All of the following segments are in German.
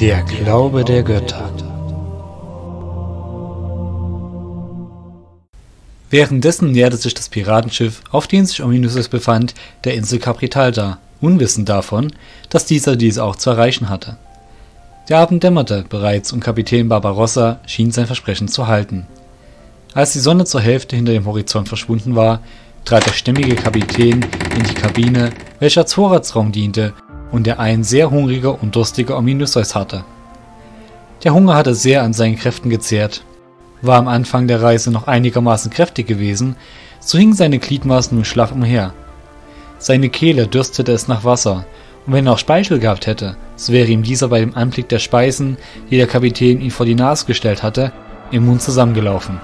Der Glaube der Götter. Währenddessen näherte sich das Piratenschiff, auf dem sich Omninusus befand, der Insel Capritalda, unwissend davon, dass dieser diese auch zu erreichen hatte. Der Abend dämmerte bereits und Kapitän Barbarossa schien sein Versprechen zu halten. Als die Sonne zur Hälfte hinter dem Horizont verschwunden war, trat der stämmige Kapitän in die Kabine, welcher als Vorratsraum diente und der ein sehr hungriger und durstiger Omninusus hatte. Der Hunger hatte sehr an seinen Kräften gezehrt. War am Anfang der Reise noch einigermaßen kräftig gewesen, so hingen seine Gliedmaßen nun schlaff umher. Seine Kehle dürstete es nach Wasser, und wenn er auch Speichel gehabt hätte, so wäre ihm dieser bei dem Anblick der Speisen, die der Kapitän ihm vor die Nase gestellt hatte, im Mund zusammengelaufen.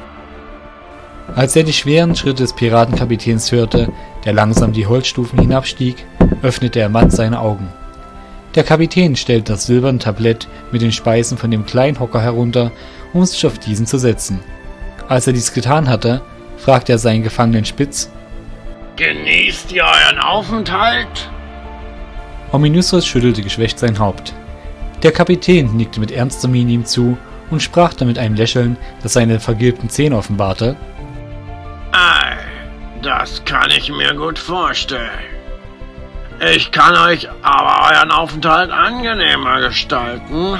Als er die schweren Schritte des Piratenkapitäns hörte, der langsam die Holzstufen hinabstieg, öffnete er matt seine Augen. Der Kapitän stellte das silberne Tablett mit den Speisen von dem kleinen Hocker herunter, um sich auf diesen zu setzen. Als er dies getan hatte, fragte er seinen Gefangenen spitz: Genießt ihr euren Aufenthalt? Omninusus schüttelte geschwächt sein Haupt. Der Kapitän nickte mit ernster Miene ihm zu und sprach dann mit einem Lächeln, das seine vergilbten Zähne offenbarte: das kann ich mir gut vorstellen. Ich kann euch aber euren Aufenthalt angenehmer gestalten,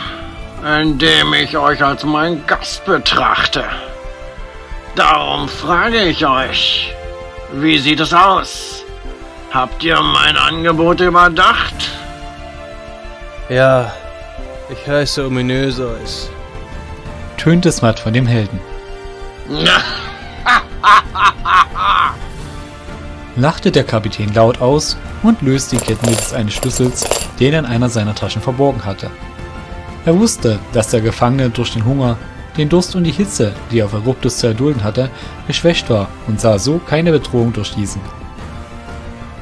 indem ich euch als mein Gast betrachte. Darum frage ich euch, wie sieht es aus? Habt ihr mein Angebot überdacht? Ja, ich heiße Ominöseus. tönte es matt von dem Helden. lachte der Kapitän laut aus und löste die Ketten mittels eines Schlüssels, den er in einer seiner Taschen verborgen hatte. Er wusste, dass der Gefangene durch den Hunger, den Durst und die Hitze, die er auf Eruptus zu erdulden hatte, geschwächt war und sah so keine Bedrohung durch diesen.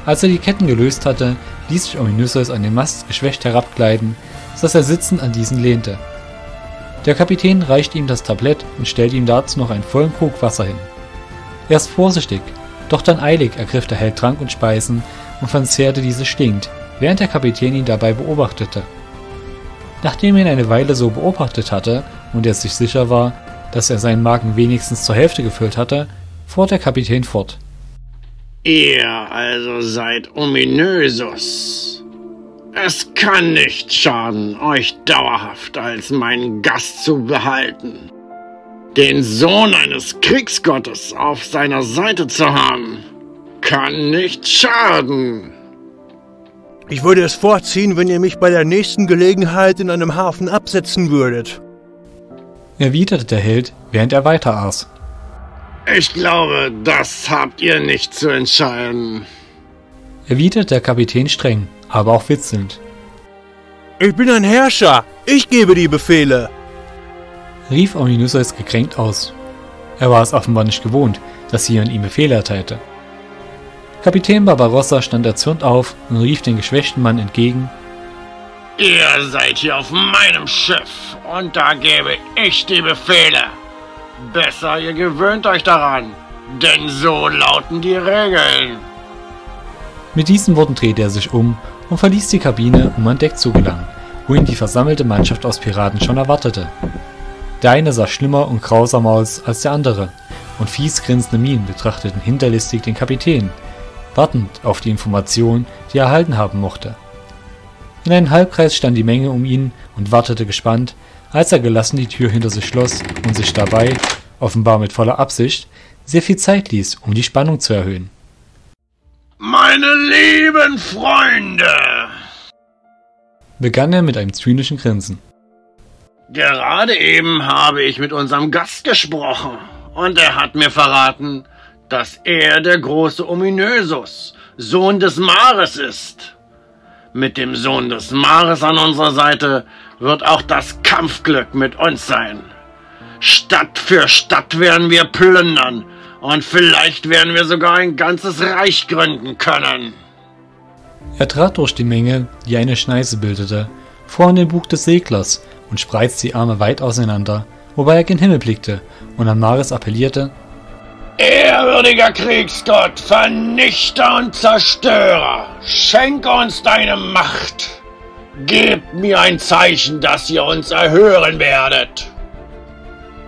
Als er die Ketten gelöst hatte, ließ sich Omninusus an den Mast geschwächt herabgleiten, sodass er sitzend an diesen lehnte. Der Kapitän reichte ihm das Tablett und stellte ihm dazu noch einen vollen Krug Wasser hin. Erst vorsichtig, doch dann eilig ergriff der Held Trank und Speisen und verzehrte diese stinkt, während der Kapitän ihn dabei beobachtete. Nachdem er ihn eine Weile so beobachtet hatte und er sich sicher war, dass er seinen Magen wenigstens zur Hälfte gefüllt hatte, fuhr der Kapitän fort. Ihr also seid Ominösus. Es kann nicht schaden, euch dauerhaft als meinen Gast zu behalten. Den Sohn eines Kriegsgottes auf seiner Seite zu haben, kann nicht schaden. Ich würde es vorziehen, wenn ihr mich bei der nächsten Gelegenheit in einem Hafen absetzen würdet. erwiderte der Held, während er weiter aß. Ich glaube, das habt ihr nicht zu entscheiden. erwiderte der Kapitän streng, aber auch witzelnd. Ich bin ein Herrscher. Ich gebe die Befehle. Rief Omninusus gekränkt aus. Er war es offenbar nicht gewohnt, dass jemand ihm Befehle erteilte. Kapitän Barbarossa stand erzürnt auf und rief den geschwächten Mann entgegen. Ihr seid hier auf meinem Schiff und da gebe ich die Befehle. Besser, ihr gewöhnt euch daran, denn so lauten die Regeln. Mit diesen Worten drehte er sich um und verließ die Kabine, um an Deck zu gelangen, wo ihn die versammelte Mannschaft aus Piraten schon erwartete. Der eine sah schlimmer und grausamer aus als der andere, und fies grinsende Minen betrachteten hinterlistig den Kapitän, wartend auf die Information, die er erhalten haben mochte. In einem Halbkreis stand die Menge um ihn und wartete gespannt, als er gelassen die Tür hinter sich schloss und sich dabei, offenbar mit voller Absicht, sehr viel Zeit ließ, um die Spannung zu erhöhen. Meine lieben Freunde, Begann er mit einem zynischen Grinsen. Gerade eben habe ich mit unserem Gast gesprochen und er hat mir verraten, dass er der große Ominösus, Sohn des Mares ist. Mit dem Sohn des Mares an unserer Seite wird auch das Kampfglück mit uns sein. Stadt für Stadt werden wir plündern und vielleicht werden wir sogar ein ganzes Reich gründen können. Er trat durch die Menge, die eine Schneise bildete, vor an den Bug des Seglers und spreizte die Arme weit auseinander, wobei er gen Himmel blickte und an Maris appellierte, Ehrwürdiger Kriegsgott, Vernichter und Zerstörer, schenke uns deine Macht. Gebt mir ein Zeichen, dass ihr uns erhören werdet.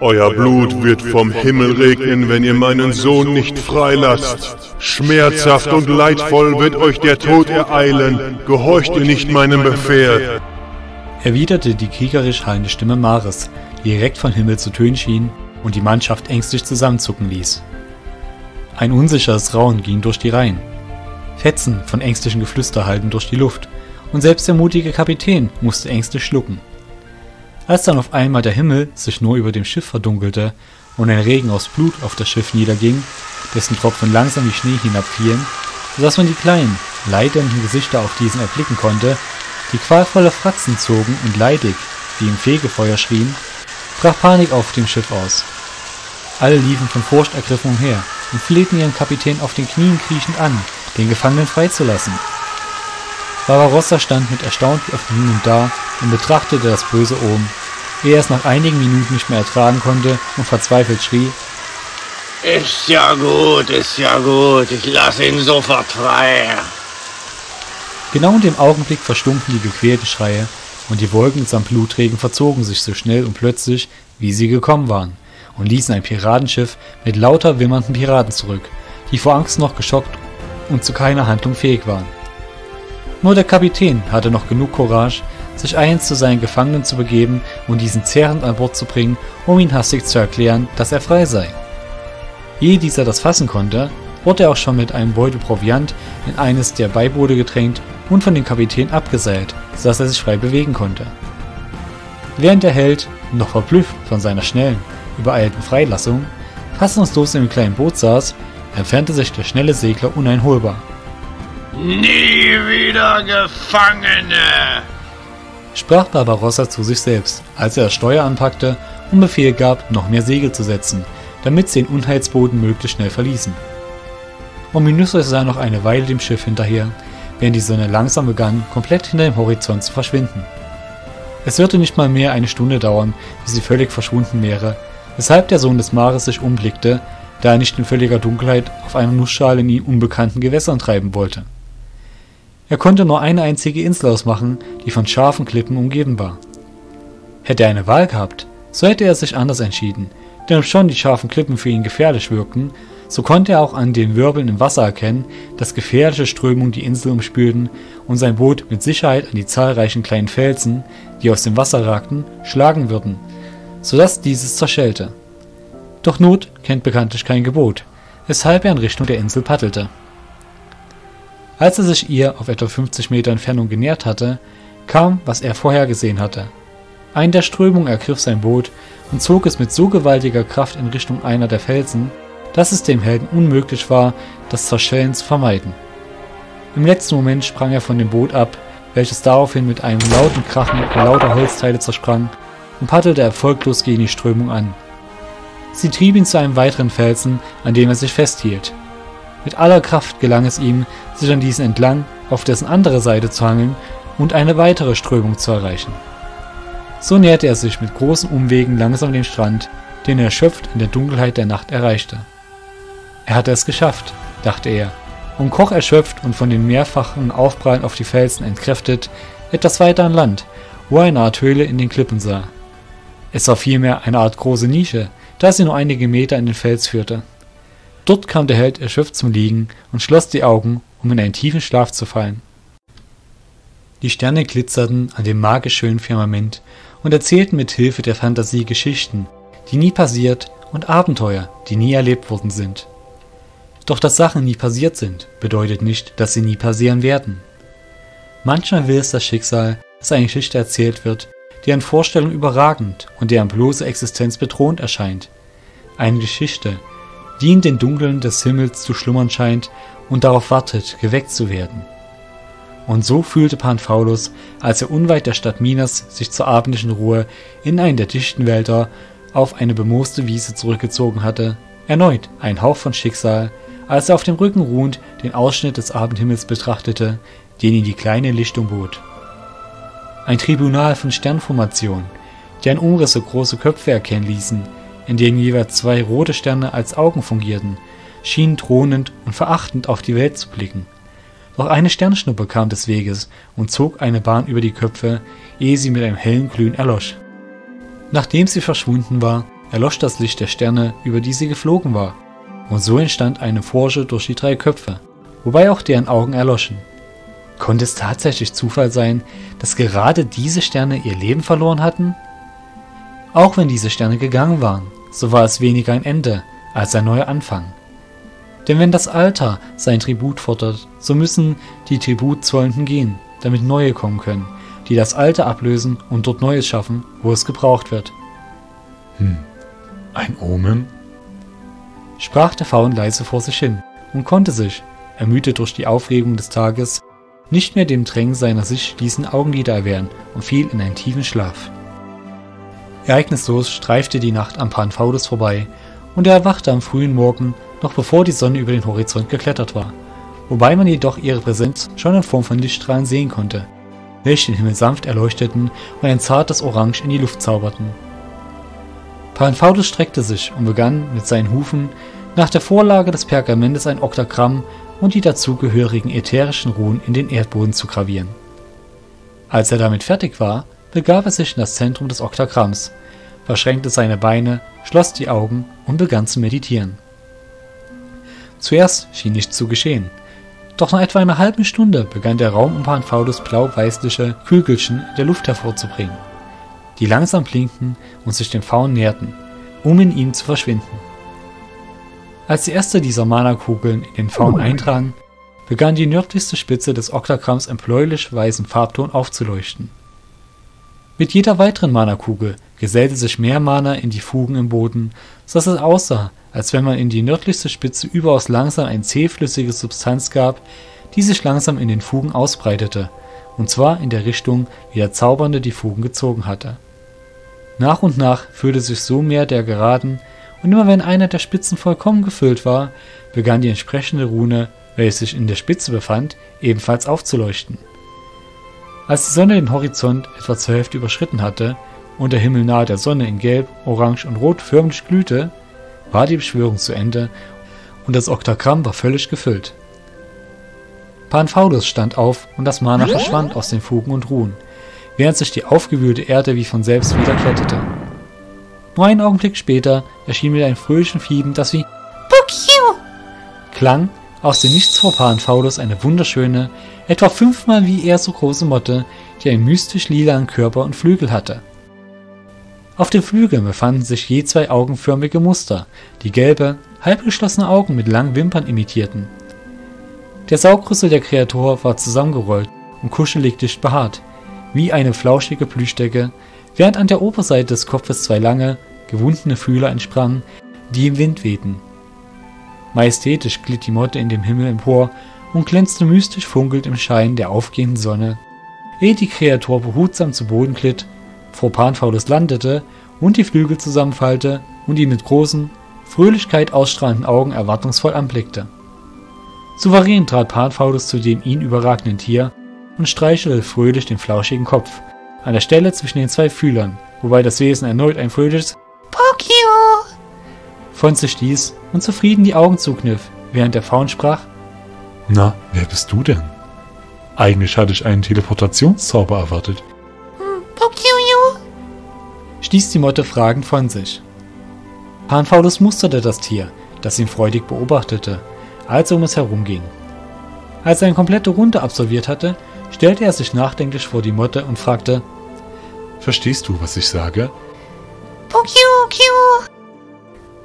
Euer Blut wird vom Himmel regnen, wenn ihr meinen Sohn nicht freilasst. Schmerzhaft und leidvoll wird euch der Tod ereilen, gehorcht ihr nicht meinem Befehl. Erwiderte die kriegerisch hallende Stimme Mares, die direkt vom Himmel zu tönen schien und die Mannschaft ängstlich zusammenzucken ließ. Ein unsicheres Raunen ging durch die Reihen. Fetzen von ängstlichem Geflüster hallten durch die Luft, und selbst der mutige Kapitän musste ängstlich schlucken. Als dann auf einmal der Himmel sich nur über dem Schiff verdunkelte und ein Regen aus Blut auf das Schiff niederging, dessen Tropfen langsam wie Schnee hinabfielen, sodass man die kleinen, leidenden Gesichter auf diesen erblicken konnte, die qualvolle Fratzen zogen und leidig, wie im Fegefeuer schrien, brach Panik auf dem Schiff aus. Alle liefen von Furcht ergriffen umher und flehten ihren Kapitän auf den Knien kriechend an, den Gefangenen freizulassen. Barbarossa stand mit erstaunt geöffneten Mund da und betrachtete das böse Ohm, ehe er es nach einigen Minuten nicht mehr ertragen konnte und verzweifelt schrie, Ist ja gut, ist ja gut, ich lasse ihn sofort frei. Genau in dem Augenblick verstummten die gequälten Schreie und die Wolken samt Blutregen verzogen sich so schnell und plötzlich, wie sie gekommen waren, und ließen ein Piratenschiff mit lauter wimmernden Piraten zurück, die vor Angst noch geschockt und zu keiner Handlung fähig waren. Nur der Kapitän hatte noch genug Courage, sich eins zu seinen Gefangenen zu begeben und diesen zehrend an Bord zu bringen, um ihn hastig zu erklären, dass er frei sei. Ehe dieser das fassen konnte, wurde er auch schon mit einem Beutel Proviant in eines der Beiboote gedrängt und von dem Kapitän abgeseilt, sodass er sich frei bewegen konnte. Während der Held, noch verblüfft von seiner schnellen, übereilten Freilassung, fassungslos im kleinen Boot saß, entfernte sich der schnelle Segler uneinholbar. Nie wieder Gefangene! sprach Barbarossa zu sich selbst, als er das Steuer anpackte und Befehl gab, noch mehr Segel zu setzen, damit sie den Unheilsboden möglichst schnell verließen. Ominös sah noch eine Weile dem Schiff hinterher, während die Sonne langsam begann, komplett hinter dem Horizont zu verschwinden. Es würde nicht mal mehr eine Stunde dauern, bis sie völlig verschwunden wäre, weshalb der Sohn des Mares sich umblickte, da er nicht in völliger Dunkelheit auf einer Nussschale in ihm unbekannten Gewässern treiben wollte. Er konnte nur eine einzige Insel ausmachen, die von scharfen Klippen umgeben war. Hätte er eine Wahl gehabt, so hätte er sich anders entschieden, denn obschon die scharfen Klippen für ihn gefährlich wirkten, so konnte er auch an den Wirbeln im Wasser erkennen, dass gefährliche Strömungen die Insel umspülten und sein Boot mit Sicherheit an die zahlreichen kleinen Felsen, die aus dem Wasser ragten, schlagen würden, so dass dieses zerschellte. Doch Not kennt bekanntlich kein Gebot, weshalb er in Richtung der Insel paddelte. Als er sich ihr auf etwa 50 Meter Entfernung genähert hatte, kam, was er vorhergesehen hatte. Ein der Strömungen ergriff sein Boot und zog es mit so gewaltiger Kraft in Richtung einer der Felsen, dass es dem Helden unmöglich war, das Zerschellen zu vermeiden. Im letzten Moment sprang er von dem Boot ab, welches daraufhin mit einem lauten Krachen lauter Holzteile zersprang und paddelte erfolglos gegen die Strömung an. Sie trieb ihn zu einem weiteren Felsen, an dem er sich festhielt. Mit aller Kraft gelang es ihm, sich an diesen entlang auf dessen andere Seite zu hangeln und eine weitere Strömung zu erreichen. So näherte er sich mit großen Umwegen langsam dem Strand, den er erschöpft in der Dunkelheit der Nacht erreichte. Er hatte es geschafft, dachte er, und Koch erschöpft und von den mehrfachen Aufprallen auf die Felsen entkräftet, etwas weiter an Land, wo er eine Art Höhle in den Klippen sah. Es war vielmehr eine Art große Nische, da sie nur einige Meter in den Fels führte. Dort kam der Held erschöpft zum Liegen und schloss die Augen, um in einen tiefen Schlaf zu fallen. Die Sterne glitzerten an dem magisch schönen Firmament und erzählten mit Hilfe der Fantasie Geschichten, die nie passiert und Abenteuer, die nie erlebt worden sind. Doch dass Sachen nie passiert sind, bedeutet nicht, dass sie nie passieren werden. Manchmal will es das Schicksal, dass eine Geschichte erzählt wird, deren Vorstellung überragend und deren bloße Existenz bedrohend erscheint. Eine Geschichte, die in den Dunkeln des Himmels zu schlummern scheint und darauf wartet, geweckt zu werden. Und so fühlte Panthaulus, als er unweit der Stadt Minas sich zur abendlichen Ruhe in einen der dichten Wälder auf eine bemooste Wiese zurückgezogen hatte, erneut einen Hauch von Schicksal, als er auf dem Rücken ruhend den Ausschnitt des Abendhimmels betrachtete, den ihn die kleine Lichtung bot. Ein Tribunal von Sternformationen, deren Umrisse große Köpfe erkennen ließen, in denen jeweils zwei rote Sterne als Augen fungierten, schienen thronend und verachtend auf die Welt zu blicken. Auch eine Sternschnuppe kam des Weges und zog eine Bahn über die Köpfe, ehe sie mit einem hellen Glühen erlosch. Nachdem sie verschwunden war, erlosch das Licht der Sterne, über die sie geflogen war, und so entstand eine Forsche durch die drei Köpfe, wobei auch deren Augen erloschen. Konnte es tatsächlich Zufall sein, dass gerade diese Sterne ihr Leben verloren hatten? Auch wenn diese Sterne gegangen waren, so war es weniger ein Ende als ein neuer Anfang. Denn wenn das Alter sein Tribut fordert, so müssen die Tributzollenden gehen, damit neue kommen können, die das Alte ablösen und dort Neues schaffen, wo es gebraucht wird. Hm, ein Omen? Sprach der Faun leise vor sich hin und konnte sich, ermüdet durch die Aufregung des Tages, nicht mehr dem Drängen seiner sich schließenden Augenlider erwehren und fiel in einen tiefen Schlaf. Ereignislos streifte die Nacht am Panfaudus vorbei und er erwachte am frühen Morgen, noch bevor die Sonne über den Horizont geklettert war, wobei man jedoch ihre Präsenz schon in Form von Lichtstrahlen sehen konnte, welche den Himmel sanft erleuchteten und ein zartes Orange in die Luft zauberten. Panfaudus streckte sich und begann mit seinen Hufen nach der Vorlage des Pergamentes ein Oktagramm und die dazugehörigen ätherischen Ruhen in den Erdboden zu gravieren. Als er damit fertig war, begab er sich in das Zentrum des Oktagramms, verschränkte seine Beine, schloss die Augen und begann zu meditieren. Zuerst schien nichts zu geschehen, doch nach etwa einer halben Stunde begann der Raum um Panfaudus blau-weißliche Kügelchen in der Luft hervorzubringen, die langsam blinkten und sich dem Faun näherten, um in ihm zu verschwinden. Als die erste dieser Mana-Kugeln in den Faun eindrang, begann die nördlichste Spitze des Oktagramms im bläulich-weißen Farbton aufzuleuchten. Mit jeder weiteren Mana-Kugel gesellte sich mehr Mana in die Fugen im Boden, so dass es aussah, als wenn man in die nördlichste Spitze überaus langsam eine zähflüssige Substanz gab, die sich langsam in den Fugen ausbreitete, und zwar in der Richtung, wie der Zaubernde die Fugen gezogen hatte. Nach und nach füllte sich so mehr der geraden, und immer wenn einer der Spitzen vollkommen gefüllt war, begann die entsprechende Rune, welche sich in der Spitze befand, ebenfalls aufzuleuchten. Als die Sonne den Horizont etwa zur Hälfte überschritten hatte und der Himmel nahe der Sonne in Gelb, Orange und Rot förmlich glühte, war die Beschwörung zu Ende und das Oktagramm war völlig gefüllt. Panfaudus stand auf und das Mana verschwand aus den Fugen und Ruhen, während sich die aufgewühlte Erde wie von selbst wieder glättete. Nur einen Augenblick später erschien mit einem fröhlichen Fieben, das wie Bukio klang, aus dem Nichts vor Panfaulus eine wunderschöne, etwa fünfmal wie er so große Motte, die einen mystisch lilanen Körper und Flügel hatte. Auf den Flügeln befanden sich je zwei augenförmige Muster, die gelbe, halbgeschlossene Augen mit langen Wimpern imitierten. Der Saugrüssel der Kreatur war zusammengerollt und kuschelig dicht behaart, wie eine flauschige Plüschdecke, während an der Oberseite des Kopfes zwei lange, gewundene Fühler entsprangen, die im Wind wehten. Majestätisch glitt die Motte in dem Himmel empor und glänzte mystisch funkelnd im Schein der aufgehenden Sonne, ehe die Kreatur behutsam zu Boden glitt, vor Panfaulus landete und die Flügel zusammenfallte und ihn mit großen, Fröhlichkeit ausstrahlenden Augen erwartungsvoll anblickte. Souverän trat Panfaulus zu dem ihn überragenden Tier und streichelte fröhlich den flauschigen Kopf, an der Stelle zwischen den zwei Fühlern, wobei das Wesen erneut ein fröhliches Pokio von sich stieß und zufrieden die Augen zukniff, während der Faun sprach: Na, wer bist du denn? Eigentlich hatte ich einen Teleportationszauber erwartet. Pokio stieß die Motte fragend von sich. Panfaulus musterte das Tier, das ihn freudig beobachtete, als er um es herumging. Als er eine komplette Runde absolviert hatte, stellte er sich nachdenklich vor die Motte und fragte: Verstehst du, was ich sage? Pukiu,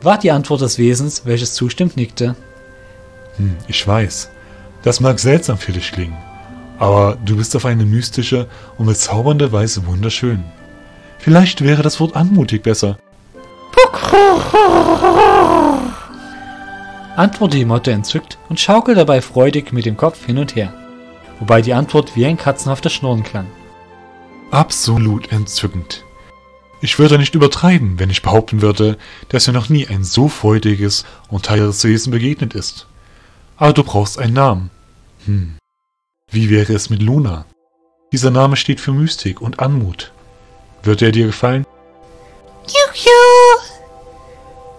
war die Antwort des Wesens, welches zustimmt nickte. Hm, ich weiß. Das mag seltsam für dich klingen, aber du bist auf eine mystische und bezaubernde Weise wunderschön. Vielleicht wäre das Wort anmutig besser. antwortete die Motte entzückt und schaukelte dabei freudig mit dem Kopf hin und her, wobei die Antwort wie ein katzenhaftes Schnurren klang. Absolut entzückend. Ich würde nicht übertreiben, wenn ich behaupten würde, dass mir noch nie ein so freudiges und heiteres Wesen begegnet ist. Aber du brauchst einen Namen. Hm. Wie wäre es mit Luna? Dieser Name steht für Mystik und Anmut. Würde er dir gefallen? Juhu!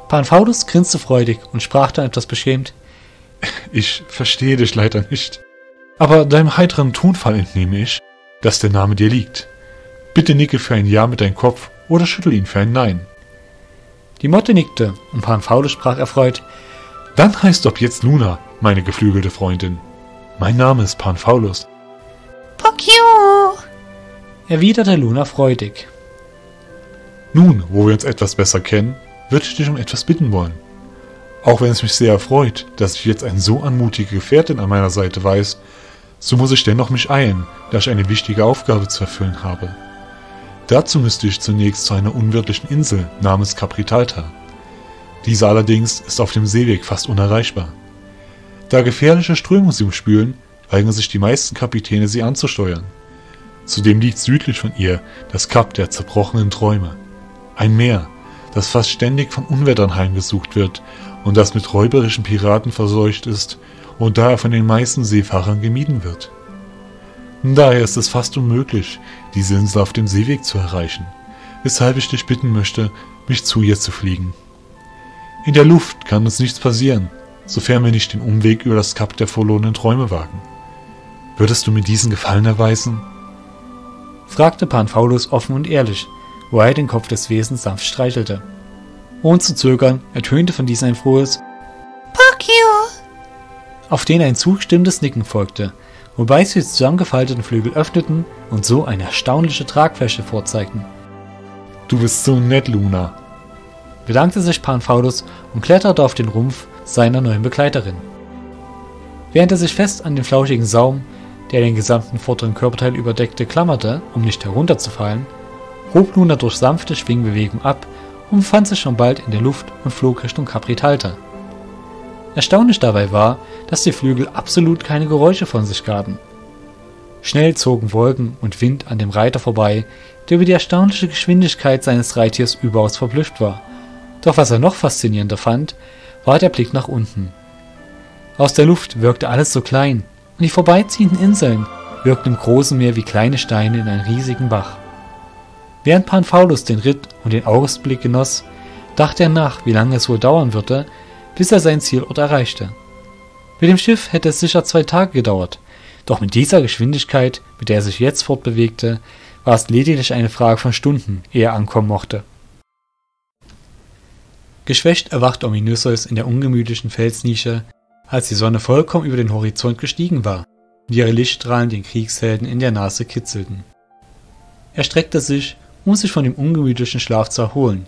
Panfaudus grinste freudig und sprach dann etwas beschämt. Ich verstehe dich leider nicht. Aber deinem heiteren Tonfall entnehme ich, dass der Name dir liegt. Bitte nicke für ein Ja mit deinem Kopf oder schüttel ihn für ein Nein. Die Motte nickte und Panfaulus sprach erfreut, Dann heißt ab jetzt Luna, meine geflügelte Freundin. Mein Name ist Panfaulus. Pokio! erwiderte Luna freudig. Nun, wo wir uns etwas besser kennen, würde ich dich um etwas bitten wollen. Auch wenn es mich sehr erfreut, dass ich jetzt eine so anmutige Gefährtin an meiner Seite weiß, so muss ich dennoch mich eilen, da ich eine wichtige Aufgabe zu erfüllen habe. Dazu müsste ich zunächst zu einer unwirtlichen Insel namens Capritalta. Diese allerdings ist auf dem Seeweg fast unerreichbar. Da gefährliche Strömungen sie umspülen, weigern sich die meisten Kapitäne sie anzusteuern. Zudem liegt südlich von ihr das Kap der zerbrochenen Träume. Ein Meer, das fast ständig von Unwettern heimgesucht wird und das mit räuberischen Piraten verseucht ist und daher von den meisten Seefahrern gemieden wird. Daher ist es fast unmöglich, diese Insel auf dem Seeweg zu erreichen, weshalb ich dich bitten möchte, mich zu ihr zu fliegen. In der Luft kann uns nichts passieren, sofern wir nicht den Umweg über das Kap der verlorenen Träume wagen. Würdest du mir diesen Gefallen erweisen? fragte Panfaulus offen und ehrlich, wo er den Kopf des Wesens sanft streichelte. Ohne zu zögern ertönte von diesem ein frohes Pokio! Auf den ein zustimmendes Nicken folgte, wobei sie die zusammengefalteten Flügel öffneten und so eine erstaunliche Tragfläche vorzeigten. Du bist so nett, Luna, bedankte sich Panfaulus und kletterte auf den Rumpf seiner neuen Begleiterin. Während er sich fest an den flauschigen Saum, der den gesamten vorderen Körperteil überdeckte, klammerte, um nicht herunterzufallen, hob Luna durch sanfte Schwingbewegung ab und befand sich schon bald in der Luft und flog Richtung Capritalta. Erstaunlich dabei war, dass die Flügel absolut keine Geräusche von sich gaben. Schnell zogen Wolken und Wind an dem Reiter vorbei, der über die erstaunliche Geschwindigkeit seines Reittiers überaus verblüfft war. Doch was er noch faszinierender fand, war der Blick nach unten. Aus der Luft wirkte alles so klein, und die vorbeiziehenden Inseln wirkten im großen Meer wie kleine Steine in einem riesigen Bach. Während Panfaulus den Ritt und den Augustblick genoss, dachte er nach, wie lange es wohl dauern würde, bis er seinen Zielort erreichte. Mit dem Schiff hätte es sicher zwei Tage gedauert, doch mit dieser Geschwindigkeit, mit der er sich jetzt fortbewegte, war es lediglich eine Frage von Stunden, ehe er ankommen mochte. Geschwächt erwachte Ominöseus in der ungemütlichen Felsnische, als die Sonne vollkommen über den Horizont gestiegen war und ihre Lichtstrahlen den Kriegshelden in der Nase kitzelten. Er streckte sich, um sich von dem ungemütlichen Schlaf zu erholen,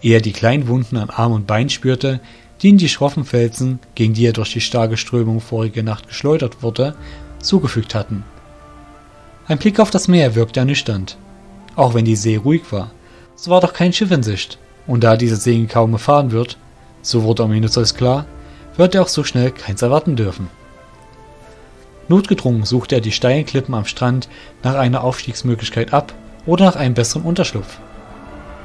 ehe er die kleinen Wunden an Arm und Bein spürte, die die schroffen Felsen, gegen die er durch die starke Strömung vorige Nacht geschleudert wurde, zugefügt hatten. Ein Blick auf das Meer wirkte ernüchternd. Auch wenn die See ruhig war, so war doch kein Schiff in Sicht, und da diese See kaum befahren wird, so wurde Ominous klar, wird er auch so schnell keins erwarten dürfen. Notgedrungen suchte er die steilen Klippen am Strand nach einer Aufstiegsmöglichkeit ab oder nach einem besseren Unterschlupf.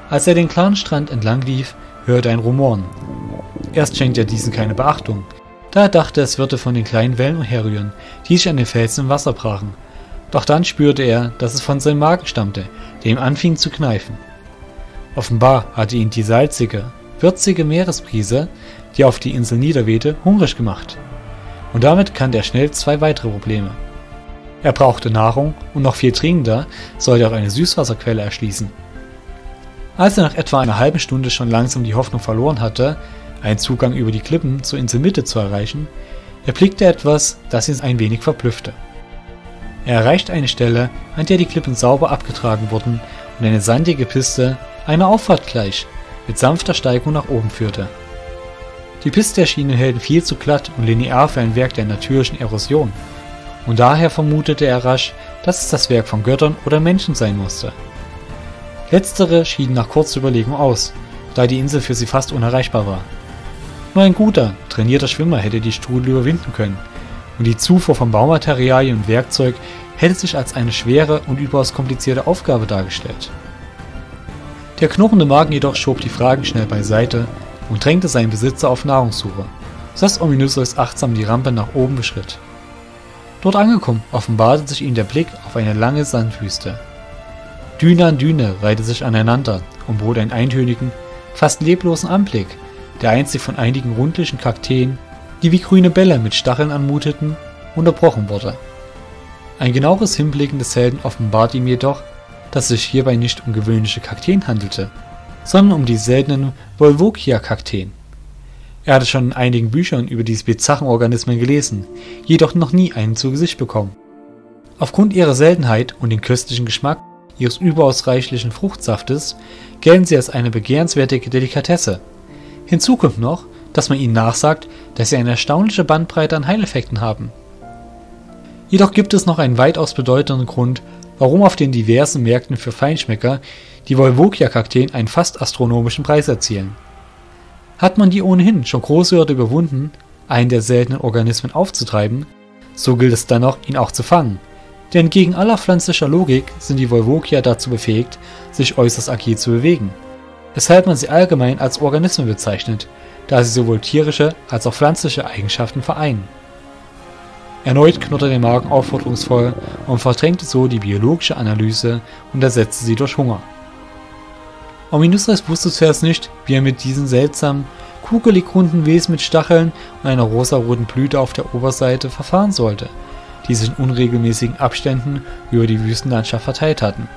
Als er den klaren Strand entlang lief, hörte er ein Rumoren. Erst schenkte er diesen keine Beachtung, da er dachte, es würde von den kleinen Wellen herrühren, die sich an den Felsen im Wasser brachen. Doch dann spürte er, dass es von seinem Magen stammte, der ihm anfing zu kneifen. Offenbar hatte ihn die salzige, würzige Meeresbrise, die auf die Insel niederwehte, hungrig gemacht. Und damit kannte er schnell zwei weitere Probleme. Er brauchte Nahrung und noch viel dringender sollte er auch eine Süßwasserquelle erschließen. Als er nach etwa einer halben Stunde schon langsam die Hoffnung verloren hatte, einen Zugang über die Klippen zur Inselmitte zu erreichen, erblickte er etwas, das ihn ein wenig verblüffte. Er erreichte eine Stelle, an der die Klippen sauber abgetragen wurden und eine sandige Piste einer Auffahrt gleich, mit sanfter Steigung nach oben führte. Die Piste erschien den Helden viel zu glatt und linear für ein Werk der natürlichen Erosion, und daher vermutete er rasch, dass es das Werk von Göttern oder Menschen sein musste. Letztere schieden nach kurzer Überlegung aus, da die Insel für sie fast unerreichbar war. Nur ein guter, trainierter Schwimmer hätte die Strudel überwinden können, und die Zufuhr von Baumaterialien und Werkzeug hätte sich als eine schwere und überaus komplizierte Aufgabe dargestellt. Der knurrende Magen jedoch schob die Fragen schnell beiseite und drängte seinen Besitzer auf Nahrungssuche, sodass Ominous achtsam die Rampe nach oben beschritt. Dort angekommen, offenbarte sich ihm der Blick auf eine lange Sandwüste. Düne an Düne reihte sich aneinander und bot einen eintönigen, fast leblosen Anblick, der einzig von einigen rundlichen Kakteen, die wie grüne Bälle mit Stacheln anmuteten, unterbrochen wurde. Ein genaueres Hinblicken des Helden offenbart ihm jedoch, dass es sich hierbei nicht um gewöhnliche Kakteen handelte, sondern um die seltenen Volvokia-Kakteen. Er hatte schon in einigen Büchern über diese bizarren Organismen gelesen, jedoch noch nie einen zu Gesicht bekommen. Aufgrund ihrer Seltenheit und den köstlichen Geschmack ihres überaus reichlichen Fruchtsaftes gelten sie als eine begehrenswertige Delikatesse. Hinzu kommt noch, dass man ihnen nachsagt, dass sie eine erstaunliche Bandbreite an Heileffekten haben. Jedoch gibt es noch einen weitaus bedeutenden Grund, warum auf den diversen Märkten für Feinschmecker die Volvokia-Kakteen einen fast astronomischen Preis erzielen. Hat man die ohnehin schon große Hürde überwunden, einen der seltenen Organismen aufzutreiben, so gilt es dann noch, ihn auch zu fangen. Denn gegen aller pflanzlicher Logik sind die Volvokia dazu befähigt, sich äußerst agil zu bewegen. Weshalb man sie allgemein als Organismen bezeichnet, da sie sowohl tierische als auch pflanzliche Eigenschaften vereinen. Erneut knurrte der Magen aufforderungsvoll und verdrängte so die biologische Analyse und ersetzte sie durch Hunger. Ominusres wusste zuerst nicht, wie er mit diesen seltsamen, kugelig runden Wesen mit Stacheln und einer rosaroten Blüte auf der Oberseite verfahren sollte, die sich in unregelmäßigen Abständen über die Wüstenlandschaft verteilt hatten.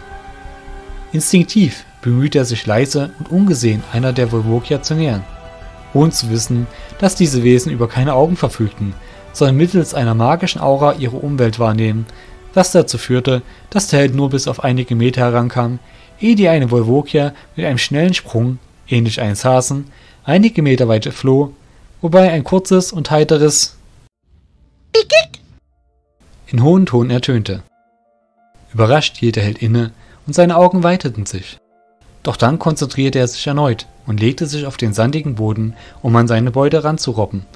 Instinktiv bemühte er sich leise und ungesehen einer der Volvokia zu nähern, ohne zu wissen, dass diese Wesen über keine Augen verfügten, sondern mittels einer magischen Aura ihre Umwelt wahrnehmen, was dazu führte, dass der Held nur bis auf einige Meter herankam, ehe die eine Volvokia mit einem schnellen Sprung, ähnlich eines Hasen, einige Meter weit floh, wobei ein kurzes und heiteres in hohen Ton ertönte. Überrascht hielt der Held inne und seine Augen weiteten sich. Doch dann konzentrierte er sich erneut und legte sich auf den sandigen Boden, um an seine Beute ranzurobben.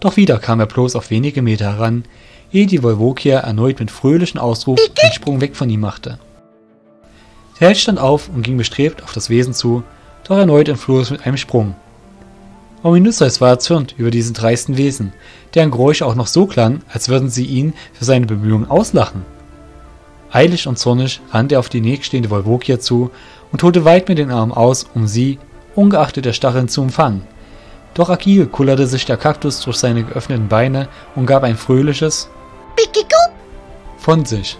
Doch wieder kam er bloß auf wenige Meter heran, ehe die Volvokia erneut mit fröhlichen Ausruf den Sprung weg von ihm machte. Der Held stand auf und ging bestrebt auf das Wesen zu, doch erneut entfloh es mit einem Sprung. Ominusseus war erzürnt über diesen dreisten Wesen, deren Geräusche auch noch so klangen, als würden sie ihn für seine Bemühungen auslachen. Eilig und zornig rannte er auf die nächststehende Volvokia zu und holte weit mit den Armen aus, um sie, ungeachtet der Stacheln, zu umfangen. Doch agil kullerte sich der Kaktus durch seine geöffneten Beine und gab ein fröhliches von sich.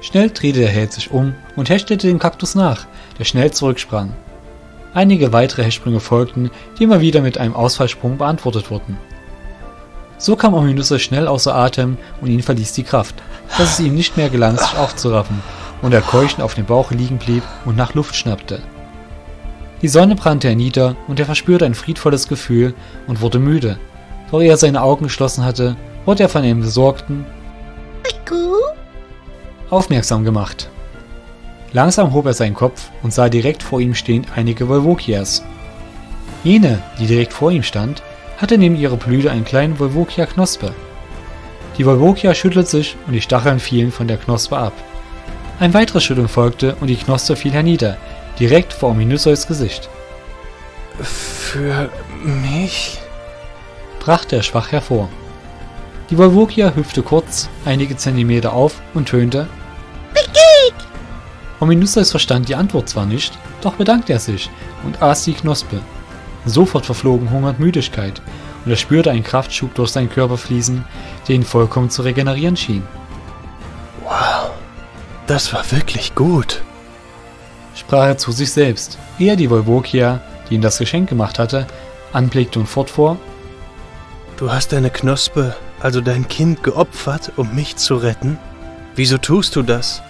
Schnell drehte der Held sich um und hechtete dem Kaktus nach, der schnell zurücksprang. Einige weitere Hechtsprünge folgten, die immer wieder mit einem Ausfallsprung beantwortet wurden. So kam Ominusseus schnell außer Atem und ihn verließ die Kraft, dass es ihm nicht mehr gelang, sich aufzuraffen und er keuchend auf dem Bauch liegen blieb und nach Luft schnappte. Die Sonne brannte hernieder und er verspürte ein friedvolles Gefühl und wurde müde. Doch ehe er seine Augen geschlossen hatte, wurde er von einem besorgten aufmerksam gemacht. Langsam hob er seinen Kopf und sah direkt vor ihm stehend einige Volvokias. Jene, die direkt vor ihm stand, hatte neben ihrer Blüte einen kleinen Volvokia-Knospe. Die Volvokia schüttelt sich und die Stacheln fielen von der Knospe ab. Ein weiteres Schütteln folgte und die Knospe fiel hernieder, direkt vor Ominusseus Gesicht. Für mich? brachte er schwach hervor. Die Volvokia hüpfte kurz einige Zentimeter auf und tönte Ominusseus verstand die Antwort zwar nicht, doch bedankte er sich und aß die Knospe. Sofort verflogen Hunger und Müdigkeit und er spürte einen Kraftschub durch seinen Körper fließen, der ihn vollkommen zu regenerieren schien. Wow, das war wirklich gut, sprach er zu sich selbst, ehe er die Volvokia, die ihm das Geschenk gemacht hatte, anblickte und fortfuhr. Du hast deine Knospe, also dein Kind, geopfert, um mich zu retten? Wieso tust du das?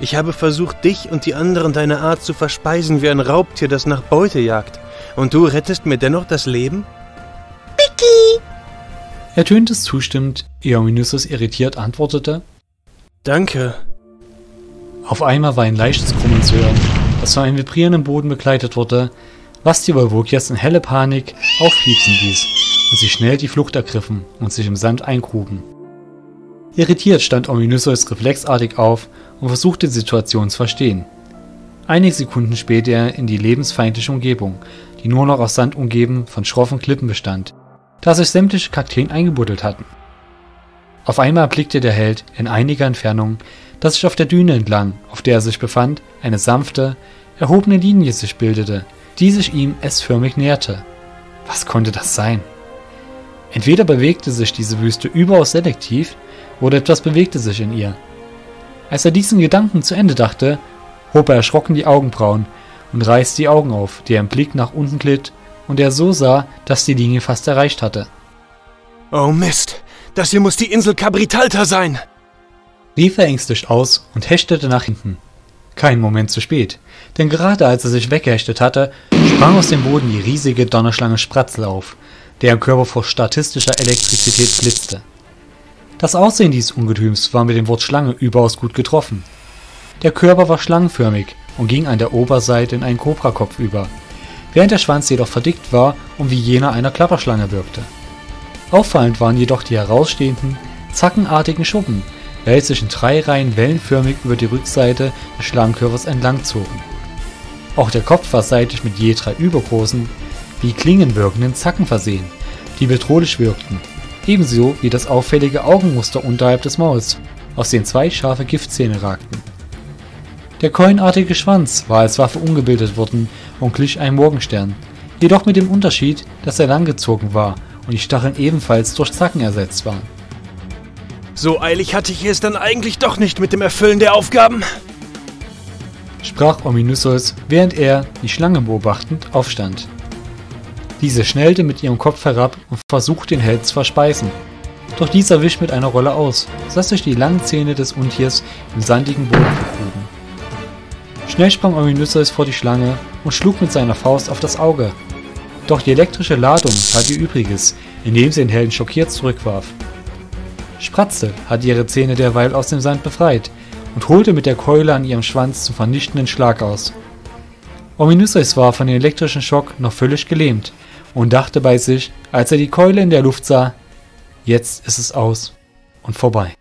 Ich habe versucht, dich und die anderen deiner Art zu verspeisen wie ein Raubtier, das nach Beute jagt. Und du rettest mir dennoch das Leben? Picky! Ertönte es zustimmend, ehe Ominussus irritiert antwortete. Danke. Auf einmal war ein leichtes Krummen zu hören, das von einem vibrierenden Boden begleitet wurde, was die Volvokias in helle Panik aufpiepsen ließ und sie schnell die Flucht ergriffen und sich im Sand eingruben. Irritiert stand Ominusseus reflexartig auf und versuchte die Situation zu verstehen. Einige Sekunden spähte er in die lebensfeindliche Umgebung, die nur noch aus Sand umgeben von schroffen Klippen bestand, da sich sämtliche Kakteen eingebuddelt hatten. Auf einmal blickte der Held in einiger Entfernung, dass sich auf der Düne entlang, auf der er sich befand, eine sanfte, erhobene Linie sich bildete, die sich ihm S-förmig näherte. Was konnte das sein? Entweder bewegte sich diese Wüste überaus selektiv, oder etwas bewegte sich in ihr. Als er diesen Gedanken zu Ende dachte, hob er erschrocken die Augenbrauen und reißte die Augen auf, die ein Blick nach unten glitt und er so sah, dass die Linie fast erreicht hatte. Oh Mist, das hier muss die Insel Cabritalta sein! Rief er ängstlich aus und hechtete nach hinten. Kein Moment zu spät, denn gerade als er sich weggehechtet hatte, sprang aus dem Boden die riesige Donnerschlange Spratzel auf, deren Körper vor statistischer Elektrizität blitzte. Das Aussehen dieses Ungetüms war mit dem Wort Schlange überaus gut getroffen. Der Körper war schlangenförmig und ging an der Oberseite in einen Kobrakopf über, während der Schwanz jedoch verdickt war und wie jener einer Klapperschlange wirkte. Auffallend waren jedoch die herausstehenden, zackenartigen Schuppen, welche sich in drei Reihen wellenförmig über die Rückseite des Schlangenkörpers entlang zogen. Auch der Kopf war seitlich mit je drei übergroßen, wie Klingen wirkenden Zacken versehen, die bedrohlich wirkten, ebenso wie das auffällige Augenmuster unterhalb des Mauls, aus denen zwei scharfe Giftzähne ragten. Der keulenartige Schwanz war als Waffe umgebildet worden und glich einem Morgenstern, jedoch mit dem Unterschied, dass er langgezogen war und die Stacheln ebenfalls durch Zacken ersetzt waren. So eilig hatte ich es dann eigentlich doch nicht mit dem Erfüllen der Aufgaben, sprach Ominussos, während er, die Schlange beobachtend, aufstand. Diese schnellte mit ihrem Kopf herab und versuchte den Held zu verspeisen. Doch dieser wich mit einer Rolle aus, sodass sich die langen Zähne des Untiers im sandigen Boden vergruben. Schnell sprang Ominussos vor die Schlange und schlug mit seiner Faust auf das Auge. Doch die elektrische Ladung tat ihr Übriges, indem sie den Helden schockiert zurückwarf. Spratze hatte ihre Zähne derweil aus dem Sand befreit und holte mit der Keule an ihrem Schwanz zum vernichtenden Schlag aus. Ominussos war von dem elektrischen Schock noch völlig gelähmt und dachte bei sich, als er die Keule in der Luft sah, jetzt ist es aus und vorbei.